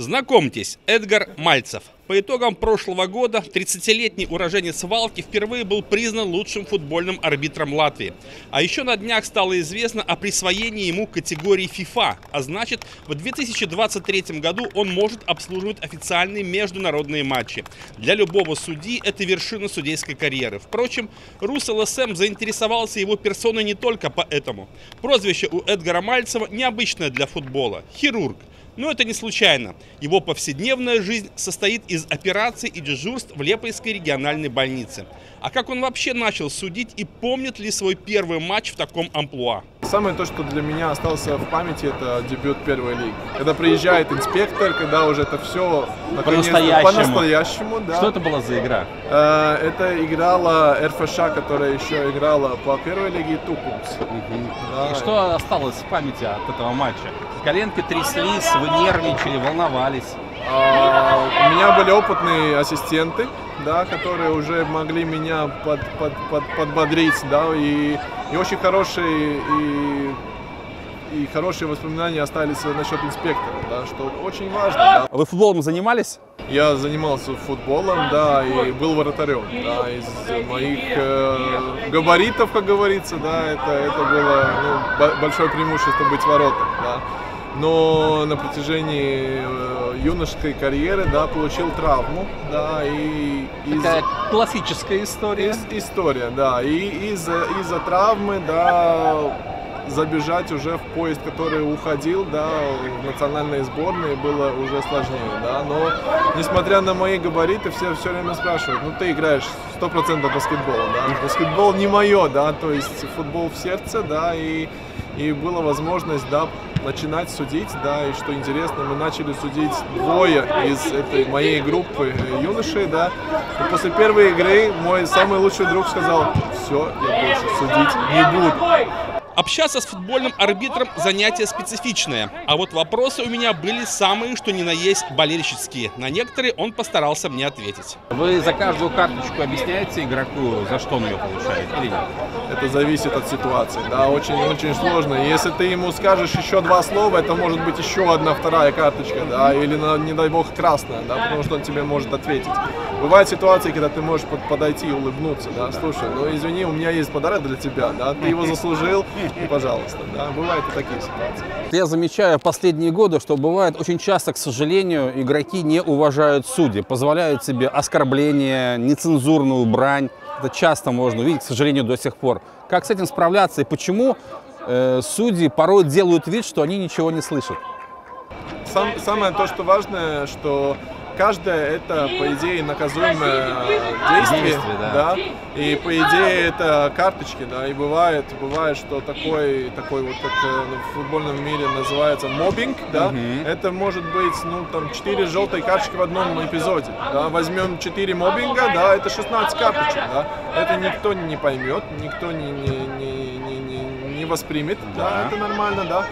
Знакомьтесь, Эдгар Мальцев. По итогам прошлого года 30-летний уроженец Валки впервые был признан лучшим футбольным арбитром Латвии. А еще на днях стало известно о присвоении ему категории FIFA, а значит в 2023 году он может обслуживать официальные международные матчи. Для любого судьи это вершина судейской карьеры. Впрочем, Рус ЛСМ заинтересовался его персоной не только поэтому. Прозвище у Эдгара Мальцева необычное для футбола – хирург. Но это не случайно. Его повседневная жизнь состоит из операций и дежурств в Лепойской региональной больнице. А как он вообще начал судить и помнит ли свой первый матч в таком амплуа? Самое то, что для меня остался в памяти, это дебют первой лиги. Когда приезжает инспектор, когда уже это все по-настоящему. По-настоящему, да. Что это была за игра? Э, Это играла РФШ, которая еще играла по первой лиге Тукумс. Да. И что осталось в памяти от этого матча? Коленки тряслись, вы нервничали, волновались. А, У меня были опытные ассистенты, да, которые уже могли меня под, под, под, подбодрить, да, и, и очень хорошие и, и хорошие воспоминания остались насчет инспектора, да, что очень важно. Да. Вы футболом занимались? Я занимался футболом, да, и был вратарем, да, из моих э, габаритов, как говорится, да, это, это было ну, бо- большое преимущество быть воротом, да. Но на протяжении э, юношеской карьеры, да, получил травму, да, и из- Такая классическая история. Ис- история, да. И из-за из-за травмы, да, забежать уже в поезд, который уходил, да, в национальные сборные было уже сложнее, да. Но несмотря на мои габариты, все все время спрашивают, ну ты играешь 100% баскетбола, да. Баскетбол не мое, да, то есть футбол в сердце, да, и и была возможность, да, начинать судить, да, и что интересно, мы начали судить двое из этой моей группы э, юношей, да, и после первой игры мой самый лучший друг сказал, все, я больше судить не буду. Общаться с футбольным арбитром – занятие специфичное. А вот вопросы у меня были самые, что ни на есть, болельщицкие. На некоторые он постарался мне ответить. Вы за каждую карточку объясняете игроку, за что он ее получает или нет? Это зависит от ситуации, да, очень-очень сложно. Если ты ему скажешь еще два слова, это может быть еще одна вторая карточка, да, или, не дай бог, красная, да, потому что он тебе может ответить. Бывают ситуации, когда ты можешь под- подойти и улыбнуться, да, слушай, ну извини, у меня есть подарок для тебя, да, ты его заслужил, и пожалуйста, да, бывают и такие ситуации. Я замечаю последние годы, что бывает очень часто, к сожалению, игроки не уважают судей, позволяют себе оскорбления, нецензурную брань. Это часто можно увидеть, к сожалению, до сих пор. Как с этим справляться и почему э, судьи порой делают вид, что они ничего не слышат? Сам- самое то, что важное, что каждое это, по идее, наказуемое действие, Действие, да. да. и по идее это карточки, да, и бывает, бывает, что такой, такой вот, как э, в футбольном мире называется мобинг, да, это может быть, ну, там, 4 желтые карточки в одном эпизоде, да, возьмем 4 мобинга, да, это 16 карточек, да, это никто не поймет, никто не, не, не, не, не- не воспримет, да, это нормально, да,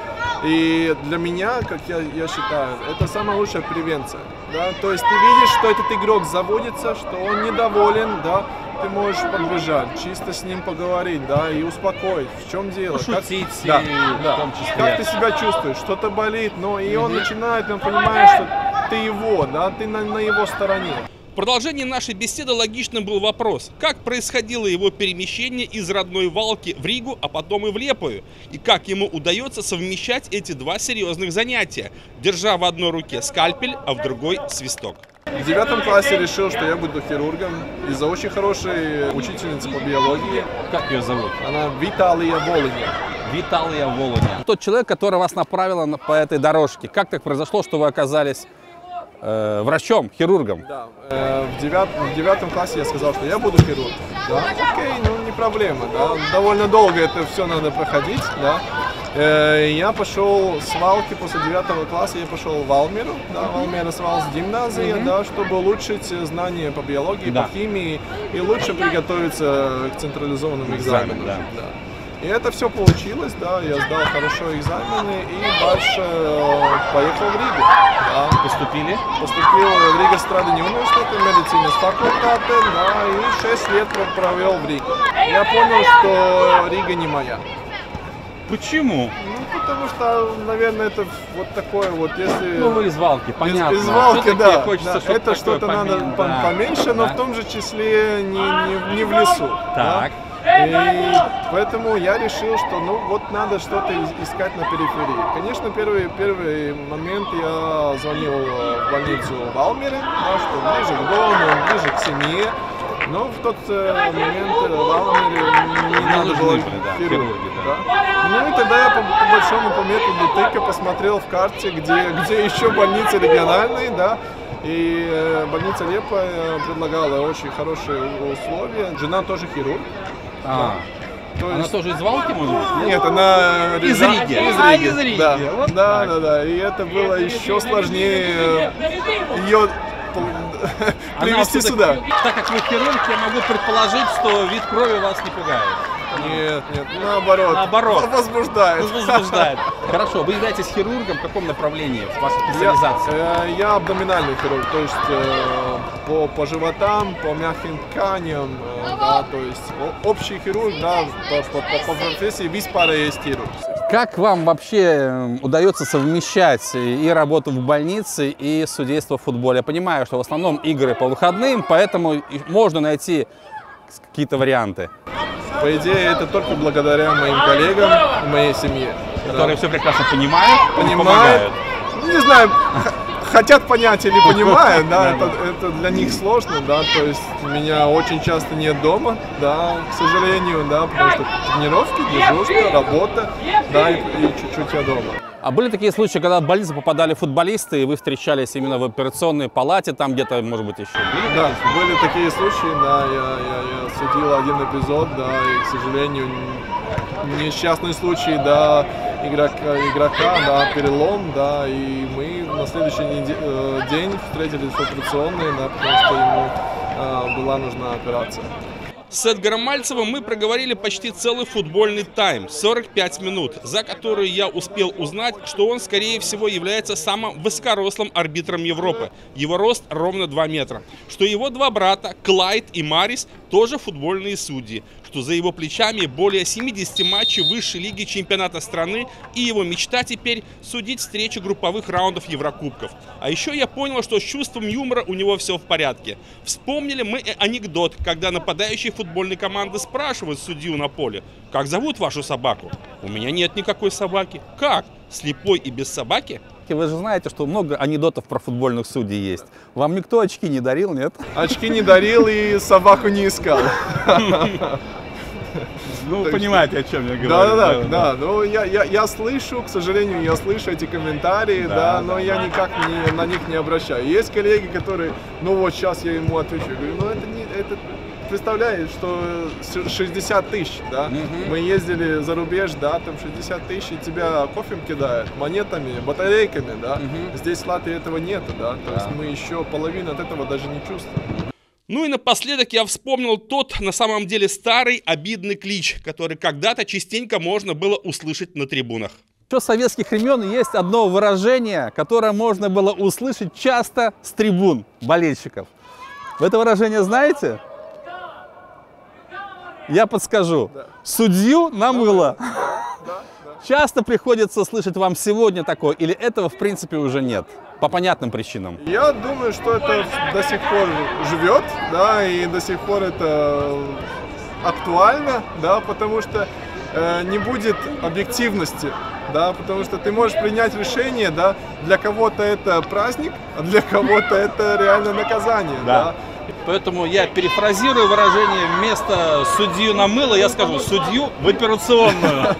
и для меня, как я, я считаю, это самая лучшая превенция. Да? То есть ты видишь, что этот игрок заводится, что он недоволен, да, ты можешь подбежать, чисто с ним поговорить, да, и успокоить. В чем дело? Пошутить да, и да. в том числе. Как ты себя чувствуешь? Что-то болит, но и он начинает, он понимает, что ты его, да, ты на, на его стороне. В продолжении нашей беседы логичным был вопрос, как происходило его перемещение из родной Валки в Ригу, а потом и в Лепою, и как ему удается совмещать эти два серьезных занятия, держа в одной руке скальпель, а в другой свисток. В девятом классе решил, что я буду хирургом из-за очень хорошей учительницы по биологии. Как ее зовут? Она Виталия Волыня. Виталия Волоня. Тот человек, который вас направил на- по этой дорожке, как так произошло, что вы оказались э, врачом, хирургом? Да, э, в, девят- в девятом классе я сказал, что я буду хирургом. Да, окей, ну не проблема, да. Довольно долго это все надо проходить, да. Э, я пошел с Валки после девятого класса, я пошел в Алмеру, да, в Алмера Свалс гимназия, да, чтобы улучшить знания по биологии, Да. по химии и лучше приготовиться к централизованным экзаменам. да. И это все получилось, да, я сдал хорошо экзамены и дальше э, поехал в Ригу. Да. Поступили? Поступил в Рига Страдини университет медицины с факультета, да, и 6 лет про- провел в Риге. Я понял, что Рига не моя. Почему? Ну, потому что, наверное, это вот такое вот, если... Ну, вы из Валки, Из- понятно. Из, Валки, Всё-таки да. хочется да. что-то Это что-то надо помен- пом- да, поменьше, но в том же числе не, не, не в лесу. да. И поэтому я решил, что ну вот надо что-то ис- искать на периферии. Конечно, первый, первый момент я звонил э, в больницу в Алмере, да, что ближе к дому, ближе к семье. Но в тот э, момент э, в Алмере не надо было были, да, хирурги, да. да. Ну и тогда я по, по большому по методу тыка посмотрел в карте, где, где еще больницы региональные, да. И э, больница Лепа э, предлагала очень хорошие условия. Жена тоже хирург. А, То она есть- тоже из Валки, может быть? Нет, она Из Риги. Из А, Риги. из Риги. Да, Вот да, так. да, да. И это было еще сложнее ее привести сюда. Так как вы хирург, я могу предположить, что вид крови вас не пугает. Нет, нет, наоборот. Наоборот. Возбуждает. Возбуждает. Хорошо, вы являетесь хирургом в каком направлении? Ваша Я, специализация? э, я абдоминальный хирург, то есть э, по, по животам, по мягким тканям, э, да, то есть общий хирург, да, по, по, по- по профессии виспарейст хирург. Как вам вообще удается совмещать и работу в больнице, и судейство в футболе? Я понимаю, что в основном игры по выходным, поэтому можно найти какие-то варианты, По идее, это только благодаря моим коллегам и моей семье. да. которые все прекрасно понимают, понимают. Ну, Не знаю, хотят понять или понимают, да, это, это для них сложно, да, то есть меня очень часто нет дома, да, к сожалению, да, потому что тренировки, дежурство, работа, да, и, и чуть-чуть я дома. А были такие случаи, когда в больницу попадали футболисты, и вы встречались именно в операционной палате, там где-то, может быть, еще были? Да, были такие случаи, да, я, я, я судил один эпизод, да, и, к сожалению, несчастный случай, да, игрока, игрока, да, перелом, да, и мы на следующий э, день встретились в операционной, да, потому что ему э, была нужна операция. С Эдгаром Мальцевым мы проговорили почти целый футбольный тайм, 45 минут, за который я успел узнать, что он, скорее всего, является самым высокорослым арбитром Европы. Его рост ровно 2 метра. Что его два брата, Клайд и Марис, тоже футбольные судьи. Что за его плечами более 70 матчей высшей лиги чемпионата страны и его мечта теперь судить встречи групповых раундов Еврокубков. А еще я понял, что с чувством юмора у него все в порядке. Вспомнили мы анекдот, когда нападающие футбольной команды спрашивают судью на поле, как зовут вашу собаку? У меня нет никакой собаки. Как? Слепой и без собаки? Вы же знаете, что много анекдотов про футбольных судей есть. Вам никто очки не дарил, нет? Очки не дарил и собаку не искал. Ну, Так понимаете, о чем я говорю. Да, да, да, да. Ну, я, я, я слышу, к сожалению, я слышу эти комментарии, Да, да, да, но я никак не, на них не обращаю. Есть коллеги, которые, ну вот сейчас я ему отвечу, я говорю, ну это не, это представляешь, что с- 60 тысяч, да, Мгм. мы ездили за рубеж, да, там 60 тысяч, и тебя кофем кидают, монетами, батарейками, да, Мгм. здесь в Латвии этого нет, да, то есть мы еще половину от этого даже не чувствуем. Ну и напоследок я вспомнил тот, на самом деле, старый обидный клич, который когда-то частенько можно было услышать на трибунах. Еще с советских времен есть одно выражение, которое можно было услышать часто с трибун болельщиков. Вы это выражение знаете? Я подскажу. Судью намыло. Часто приходится слышать вам сегодня такое, или этого в принципе уже нет? По понятным причинам. Я думаю, что это до сих пор живет, да, и до сих пор это актуально, да, потому что э, не будет объективности, да, потому что ты можешь принять решение, да, для кого-то это праздник, а для кого-то это реально наказание, да. Поэтому я перефразирую выражение вместо судью намыло, я скажу судью в операционную.